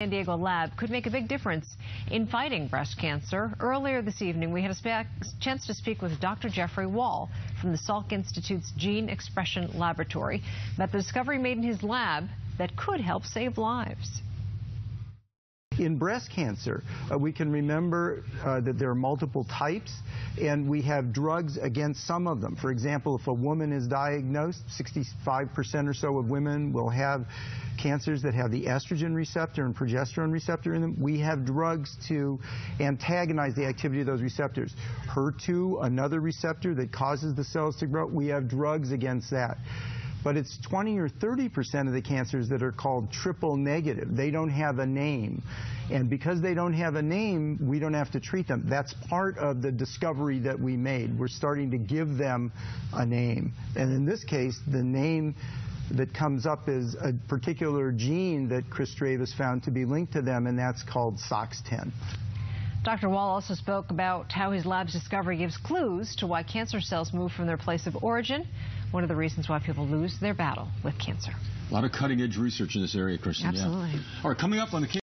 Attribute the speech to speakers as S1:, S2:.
S1: San Diego lab could make a big difference in fighting breast cancer. Earlier this evening, we had a chance to speak with Dr. Geoffrey Wahl from the Salk Institute's Gene Expression Laboratory about the discovery made in his lab that could help save lives.
S2: In breast cancer, uh, we can remember uh, that there are multiple types, and we have drugs against some of them. For example, if a woman is diagnosed, 65% or so of women will have cancers that have the estrogen receptor and progesterone receptor in them. We have drugs to antagonize the activity of those receptors. HER2, another receptor that causes the cells to grow, we have drugs against that but it's 20 or 30 percent of the cancers that are called triple negative. They don't have a name. And because they don't have a name, we don't have to treat them. That's part of the discovery that we made. We're starting to give them a name. And in this case, the name that comes up is a particular gene that Chris Dravis found to be linked to them, and that's called SOX10.
S1: Dr. Wahl also spoke about how his lab's discovery gives clues to why cancer cells move from their place of origin, one of the reasons why people lose their battle with cancer.
S3: A lot of cutting edge research in this area, Kristen.
S1: Absolutely.
S3: Yeah. All right, coming up on the